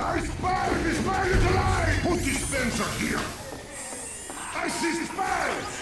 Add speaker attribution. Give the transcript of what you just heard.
Speaker 1: I spy! This spy is alive! Put dispenser here! I see spies.